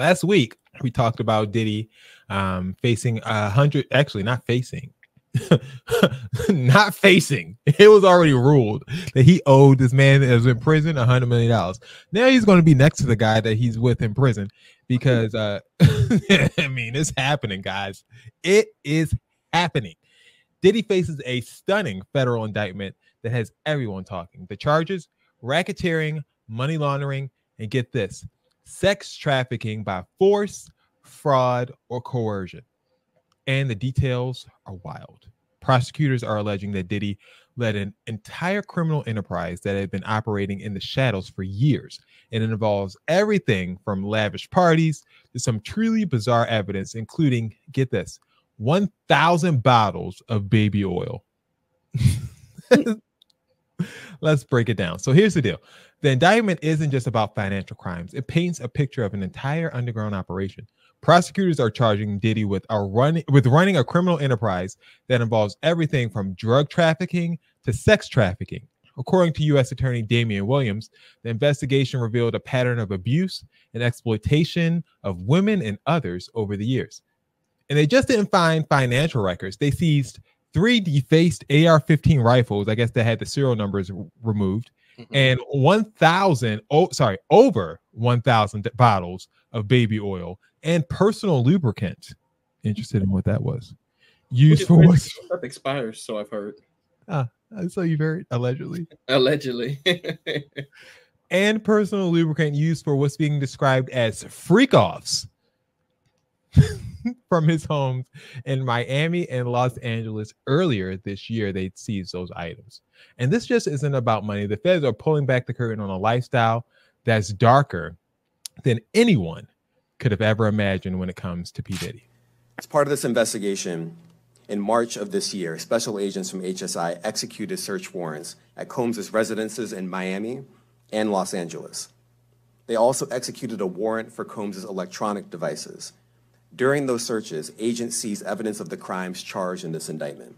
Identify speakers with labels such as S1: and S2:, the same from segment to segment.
S1: Last week we talked about Diddy um, facing a hundred, actually not facing, not facing. It was already ruled that he owed this man that was in prison a hundred million dollars. Now he's going to be next to the guy that he's with in prison because uh, I mean it's happening, guys. It is happening. Diddy faces a stunning federal indictment that has everyone talking. The charges: racketeering, money laundering, and get this, sex trafficking by force, fraud, or coercion. And the details are wild. Prosecutors are alleging that Diddy led an entire criminal enterprise that had been operating in the shadows for years. And it involves everything from lavish parties to some truly bizarre evidence, including, get this, 1,000 bottles of baby oil. Let's break it down. So here's the deal the indictment isn't just about financial crimes, it paints a picture of an entire underground operation. Prosecutors are charging Diddy with a running with running a criminal enterprise that involves everything from drug trafficking to sex trafficking. According to U.S. Attorney Damian Williams, the investigation revealed a pattern of abuse and exploitation of women and others over the years. And they just didn't find financial records. They seized three defaced AR-15 rifles. I guess they had the serial numbers removed, mm-hmm. and 1,000. Oh, sorry, over 1,000 bottles of baby oil and personal lubricant. Interested in what that was used for what?
S2: That expires, so I've heard.
S1: Ah, so you've heard allegedly.
S2: Allegedly.
S1: and personal lubricant used for what's being described as freak offs. from his homes in Miami and Los Angeles earlier this year. They seized those items. And this just isn't about money. The feds are pulling back the curtain on a lifestyle that's darker than anyone could have ever imagined when it comes to P. Diddy.
S3: As part of this investigation, in March of this year, special agents from HSI executed search warrants at Combs' residences in Miami and Los Angeles. They also executed a warrant for Combs' electronic devices, during those searches, agents seized evidence of the crimes charged in this indictment.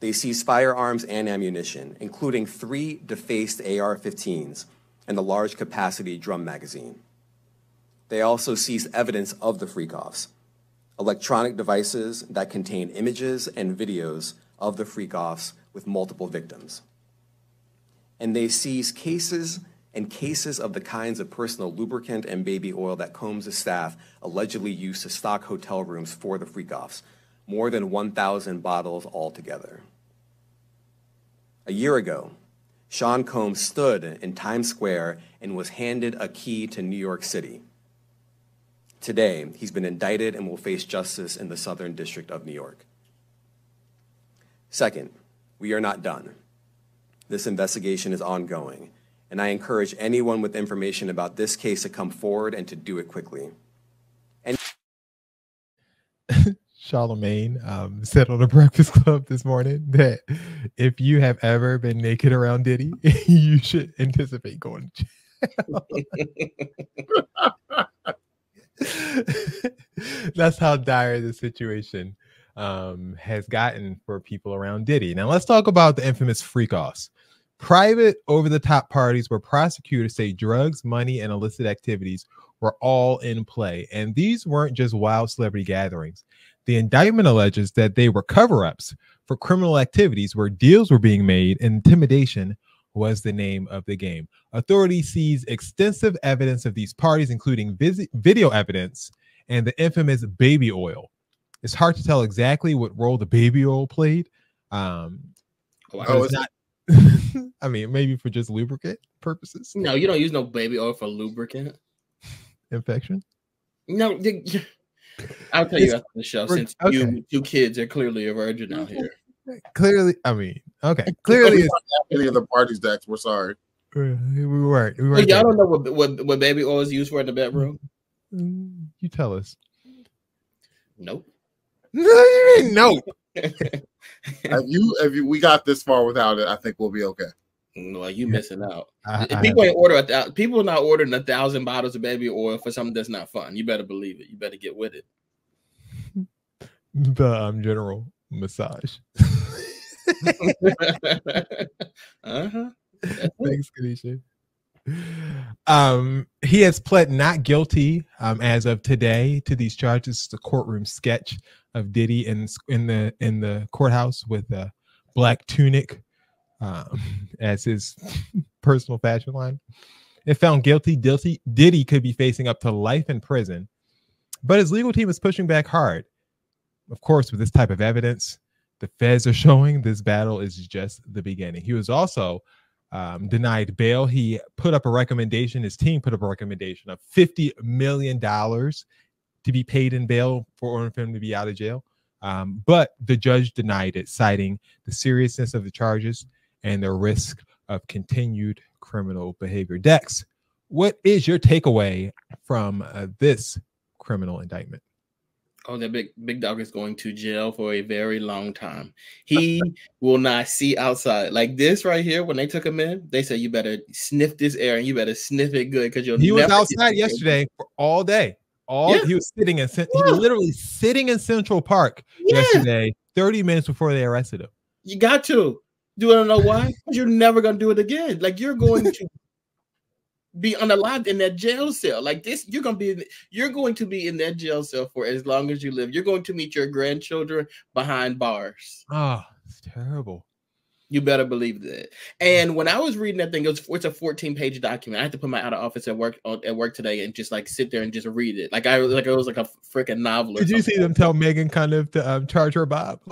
S3: They seized firearms and ammunition, including three defaced AR 15s and a large capacity drum magazine. They also seized evidence of the freak-offs, electronic devices that contain images and videos of the freak-offs with multiple victims. And they seized cases and cases of the kinds of personal lubricant and baby oil that Combs' staff allegedly used to stock hotel rooms for the freak-offs, more than 1,000 bottles altogether. A year ago, Sean Combs stood in Times Square and was handed a key to New York City. Today, he's been indicted and will face justice in the Southern District of New York. Second, we are not done. This investigation is ongoing and I encourage anyone with information about this case to come forward and to do it quickly. And
S1: Charlemagne um, said on the Breakfast Club this morning that if you have ever been naked around Diddy, you should anticipate going to. That's how dire the situation um, has gotten for people around Diddy. Now let's talk about the infamous freak offs private over the top parties where prosecutors say drugs, money, and illicit activities were all in play. And these weren't just wild celebrity gatherings. The indictment alleges that they were cover ups for criminal activities where deals were being made and intimidation was the name of the game. Authorities seized extensive evidence of these parties, including vis- video evidence and the infamous baby oil. It's hard to tell exactly what role the baby oil played. Um, oh, it's not I mean, maybe for just lubricant purposes.
S2: No, you don't use no baby oil for lubricant.
S1: Infection?
S2: No, I'll tell you after the show. Since okay. you two kids are clearly a virgin out here.
S1: Clearly, I mean, okay. Clearly,
S4: any of the parties, Dex. We're sorry.
S1: We weren't. We weren't.
S2: y'all don't know what, what what baby oil is used for in the bedroom.
S1: Mm, you tell us.
S2: Nope.
S1: No, you mean nope.
S4: If you if you, we got this far without it, I think we'll be okay.
S2: No, you missing out. I, I people ain't order a thousand. People are not ordering a thousand bottles of baby oil for something that's not fun. You better believe it. You better get with it.
S1: The um, general massage. uh huh. Thanks, Kanisha. Um, he has pled not guilty um, as of today to these charges. The courtroom sketch of Diddy in in the in the courthouse with a black tunic um, as his personal fashion line. If found guilty, guilty, Diddy could be facing up to life in prison, but his legal team is pushing back hard. Of course, with this type of evidence, the feds are showing this battle is just the beginning. He was also um, denied bail. He put up a recommendation, his team put up a recommendation of $50 million to be paid in bail for him to be out of jail. Um, but the judge denied it, citing the seriousness of the charges and the risk of continued criminal behavior. Dex, what is your takeaway from uh, this criminal indictment?
S2: Oh, that big big dog is going to jail for a very long time. He will not see outside like this right here. When they took him in, they said you better sniff this air and you better sniff it good because you'll.
S1: He was outside yesterday for all day. All yeah. he was sitting in, yeah. he was literally sitting in Central Park yeah. yesterday, thirty minutes before they arrested him.
S2: You got to. Do you want to know why? You're never gonna do it again. Like you're going to be unalived in that jail cell. Like this, you're gonna be you're going to be in that jail cell for as long as you live. You're going to meet your grandchildren behind bars.
S1: Oh, it's terrible.
S2: You better believe that. And when I was reading that thing, it was it's a 14 page document. I had to put my out of office at work at work today and just like sit there and just read it. Like I like it was like a freaking novel.
S1: Did you see them tell Megan kind of to um, charge her Bob?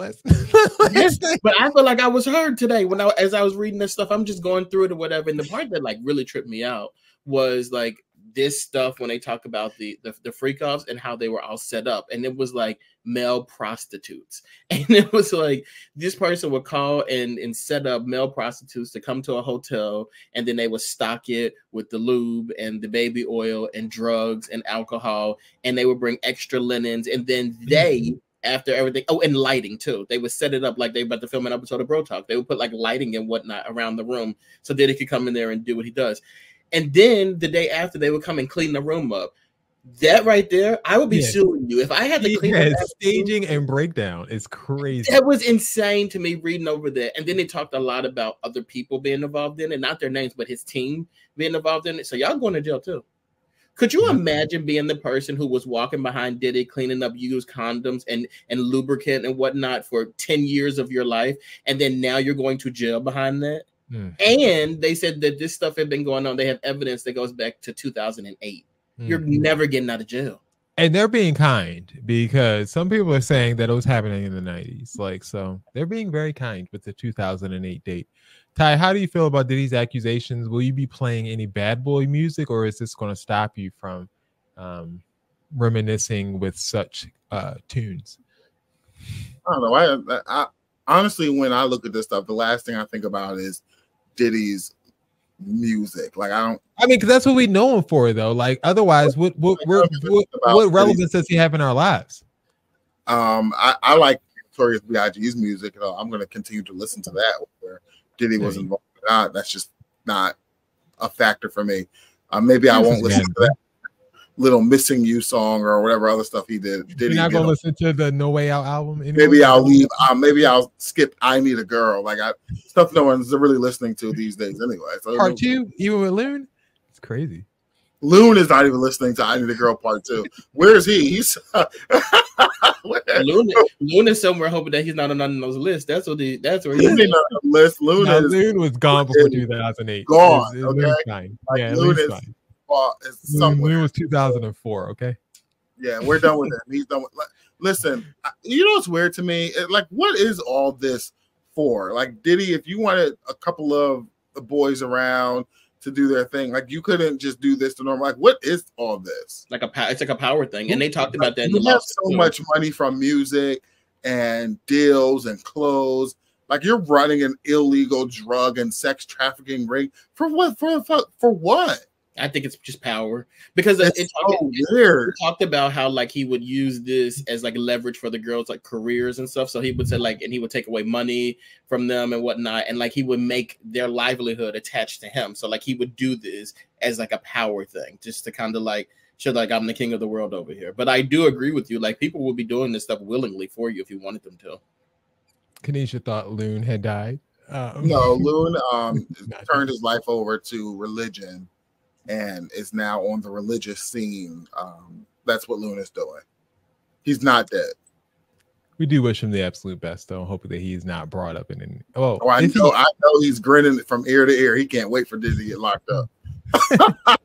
S2: yes, but I feel like I was heard today when I as I was reading this stuff. I'm just going through it or whatever. And the part that like really tripped me out was like this stuff when they talk about the, the the freak offs and how they were all set up and it was like male prostitutes and it was like this person would call and and set up male prostitutes to come to a hotel and then they would stock it with the lube and the baby oil and drugs and alcohol and they would bring extra linens and then they mm-hmm. after everything. Oh, and lighting too. They would set it up like they were about to film an episode of Bro Talk. They would put like lighting and whatnot around the room so that he could come in there and do what he does. And then the day after, they would come and clean the room up. That right there, I would be yeah. suing you if I had to clean
S1: yeah, staging room, and breakdown is crazy.
S2: That was insane to me reading over that. And then they talked a lot about other people being involved in it, not their names, but his team being involved in it. So y'all going to jail too. Could you imagine being the person who was walking behind Diddy, cleaning up used condoms and and lubricant and whatnot for ten years of your life, and then now you're going to jail behind that? Mm. And they said that this stuff had been going on. They have evidence that goes back to 2008. Mm. You're never getting out of jail.
S1: And they're being kind because some people are saying that it was happening in the 90s. Like, so they're being very kind with the 2008 date. Ty, how do you feel about these accusations? Will you be playing any bad boy music or is this going to stop you from um, reminiscing with such uh, tunes?
S4: I don't know. I, I honestly, when I look at this stuff, the last thing I think about is Diddy's music. Like I don't.
S1: I mean, because that's what we know him for, though. Like otherwise, what what what, what, relevance does he have in our lives?
S4: Um, I, I like Notorious B.I.G.'s music. You I'm going to continue to listen to that. Where Diddy was involved, not that's just not a factor for me. Uh, maybe I won't listen to that little missing you song or whatever other stuff he did.
S1: did You're not gonna listen to the No Way Out album.
S4: Anymore? Maybe I'll leave. Uh, maybe I'll skip. I need a girl. Like I stuff no one's really listening to these days anyway.
S1: So part two, even with Loon, it's crazy.
S4: Loon is not even listening to I Need a Girl Part Two. Where is he? He's
S2: Loon, Loon is somewhere hoping that he's not on none of those lists. That's what the that's where he's on
S4: the list. Loon,
S1: no, is, Loon was gone before 2008.
S4: Gone. It's, it's okay. Fine.
S1: Like, yeah, Loon is, fine is somewhere. It was 2004. Okay.
S4: Yeah, we're done with him. He's done with. Like, listen, you know what's weird to me? Like, what is all this for? Like, Diddy, if you wanted a couple of the boys around to do their thing, like you couldn't just do this to normal. Like, what is all this?
S2: Like a it's like a power thing, and they talked about that.
S4: You have so much money from music and deals and clothes. Like you're running an illegal drug and sex trafficking ring for what? For for, for what?
S2: I think it's just power because it, it,
S4: so weird.
S2: It talked about how like he would use this as like leverage for the girls like careers and stuff. So he would say like, and he would take away money from them and whatnot, and like he would make their livelihood attached to him. So like he would do this as like a power thing, just to kind of like show like I'm the king of the world over here. But I do agree with you. Like people would be doing this stuff willingly for you if you wanted them to.
S1: Kanisha thought Loon had died.
S4: Um, no, Loon um, turned his life over to religion and is now on the religious scene. Um, that's what Loon's doing. He's not dead.
S1: We do wish him the absolute best, though, hoping that he's not brought up in any. Oh,
S4: oh I know, he, I know he's grinning from ear to ear. He can't wait for Disney to get locked up.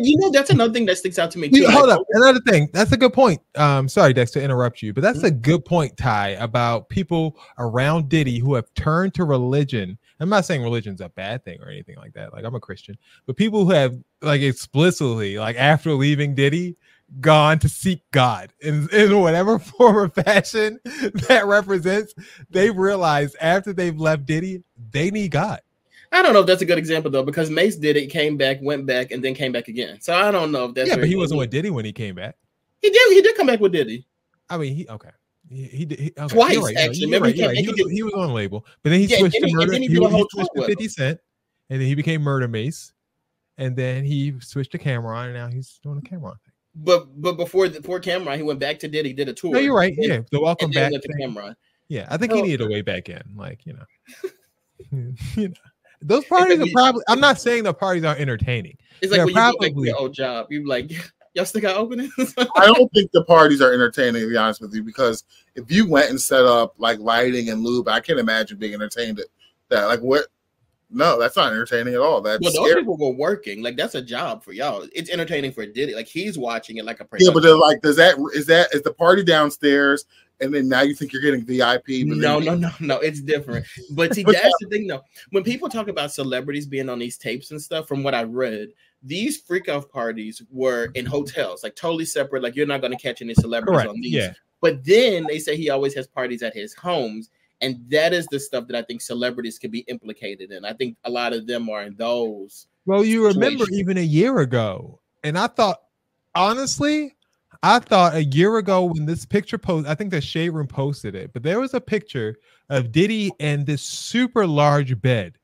S2: you know, that's another thing that sticks out to me too.
S1: hold up, another thing. That's a good point. Um, sorry, Dex, to interrupt you, but that's a good point, Ty, about people around Diddy who have turned to religion. I'm not saying religion's a bad thing or anything like that. Like I'm a Christian, but people who have like explicitly, like after leaving Diddy, gone to seek God in, in whatever form or fashion that represents, they realized after they've left Diddy, they need God.
S2: I don't know if that's a good example though, because Mase did it, came back, went back, and then came back again. So I don't know if that's
S1: yeah, but he wasn't with Diddy when he came back.
S2: He did. He did come back with Diddy.
S1: I mean, he okay. He, he did he,
S2: twice right, actually.
S1: Right, right. He, was, he, was, on label, but then he yeah, switched to Murder. He, he, switched to Fifty Cent, and then he became Murder Mase, and then he switched to Cam'ron, and now he's doing the Cam'ron thing.
S2: But but before the before Cam'ron, he went back to Diddy, did a tour.
S1: No, you're right. And, yeah, the welcome back.
S2: To Cam'ron.
S1: Yeah, I think he oh. needed a way back in. Like you know, you know, those parties are probably. I'm not saying the parties aren't entertaining.
S2: It's like They're when probably, you go back to your old job. You like. Y'all still got openings?
S4: I don't think the parties are entertaining, to be honest with you, because if you went and set up like lighting and lube, I can't imagine being entertained at that. Like, what no, that's not entertaining at all. That's
S2: well, those scary. people were working. Like that's a job for y'all. It's entertaining for Diddy. Like he's watching it like a
S4: production. yeah. But like, does that is that is the party downstairs? And then now you think you're getting VIP?
S2: No, no, no, no. It's different. But see, that's the thing, though. When people talk about celebrities being on these tapes and stuff, from what I read, these freak off parties were in hotels, like totally separate. Like you're not going to catch any celebrities Correct. on these. Yeah. But then they say he always has parties at his homes and that is the stuff that I think celebrities could be implicated in. I think a lot of them are in those.
S1: Well, you remember even a year ago, and I thought, honestly, I thought a year ago when this picture post, I think the Shade Room posted it, but there was a picture of Diddy and this super large bed.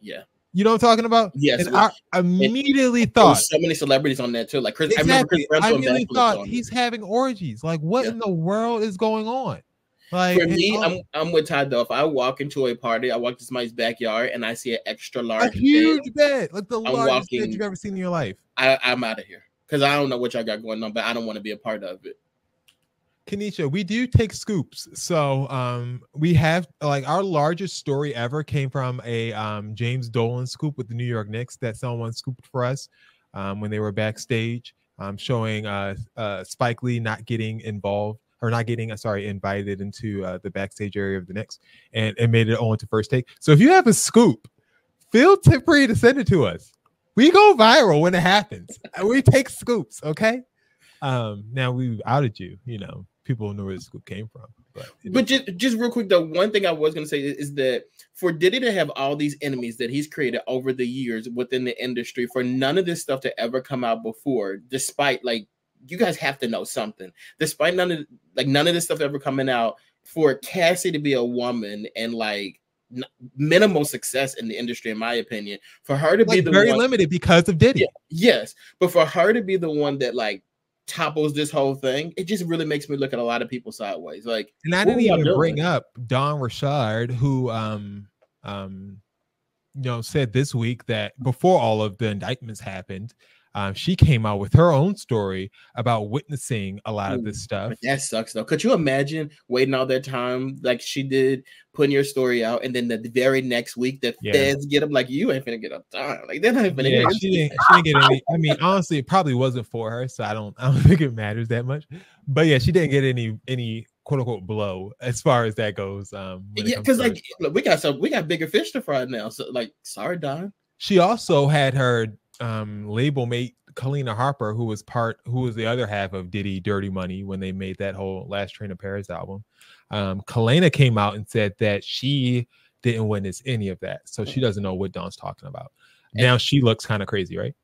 S2: Yeah.
S1: You know what I'm talking about?
S2: Yes.
S1: And I immediately thought
S2: so many celebrities on there too. Like Chris,
S1: exactly. I, I immediately thought he's having orgies. Like, what yeah. in the world is going on?
S2: Like for me, oh I'm I'm with Todd though. If I walk into a party, I walk to somebody's backyard and I see an extra large,
S1: a huge bed, bed like the I'm largest walking, bed you've ever seen in your life.
S2: I, I'm out of here because I don't know what y'all got going on, but I don't want to be a part of it.
S1: Kanisha, we do take scoops. So um we have like our largest story ever came from a um James Dolan scoop with the New York Knicks that someone scooped for us um when they were backstage um showing uh uh Spike Lee not getting involved or not getting uh, sorry invited into uh, the backstage area of the Knicks and, and made it on to first take. So if you have a scoop, feel free to send it to us. We go viral when it happens. we take scoops, okay? Um, now we've outed you, you know, people know where this came from. But,
S2: but just, just real quick, though, one thing I was going to say is, is, that for Diddy to have all these enemies that he's created over the years within the industry, for none of this stuff to ever come out before, despite like you guys have to know something. Despite none of like none of this stuff ever coming out, for Cassie to be a woman and like n- minimal success in the industry, in my opinion, for her to like be the
S1: very
S2: one,
S1: limited because of Diddy. Yeah,
S2: yes, but for her to be the one that like topples this whole thing, it just really makes me look at a lot of people sideways. Like,
S1: and I didn't even bring up Dawn Richard, who um um you know said this week that before all of the indictments happened um, she came out with her own story about witnessing a lot Ooh, of this stuff.
S2: That sucks though. Could you imagine waiting all that time like she did, putting your story out, and then the very next week the yeah. feds get them like you ain't gonna get up time. Like they're not gonna
S1: yeah, she didn't, she didn't get any. I mean, honestly, it probably wasn't for her, so I don't I don't think it matters that much. But yeah, she didn't get any any quote unquote blow as far as that goes. Um,
S2: yeah, because like look, we got some we got bigger fish to fry now. So like, sorry, Dawn.
S1: She also had her um, label mate Kalenna Harper, who was part, who was the other half of Diddy Dirty Money when they made that whole Last Train to Paris album. Um, Kalenna came out and said that she didn't witness any of that, so she doesn't know what Dawn's talking about. Now she looks kind of crazy, right?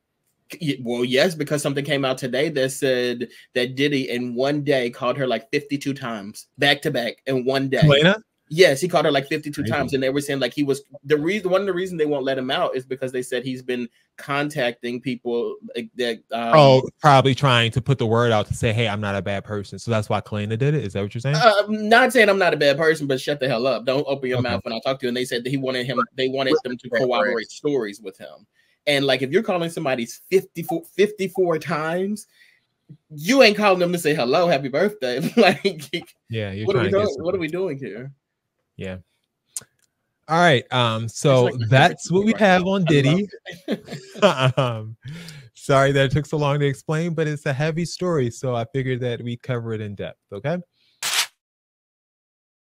S2: Well, yes, because something came out today that said that Diddy in one day called her like 52 times back to back in one day.
S1: Kalenna?
S2: Yes, he called her like 52 Crazy. times, and they were saying like he was the reason. One of the reason they won't let him out is because they said he's been contacting people like, that. Um,
S1: oh, probably trying to put the word out to say, "Hey, I'm not a bad person." So that's why Kalenna did it. Is that what you're saying?
S2: Uh, not saying I'm not a bad person, but shut the hell up. Don't open your okay. mouth when I talk to you. And they said that he wanted him. They wanted them to corroborate stories with him. And like if you're calling somebody 54, 54 times, you ain't calling them to say hello, happy birthday. like,
S1: yeah,
S2: what are we doing? What are we doing here?
S1: Yeah. All right. Um, so like that's what we have on Diddy. um, sorry that it took so long to explain, but it's a heavy story, so I figured that we cover it in depth. Okay.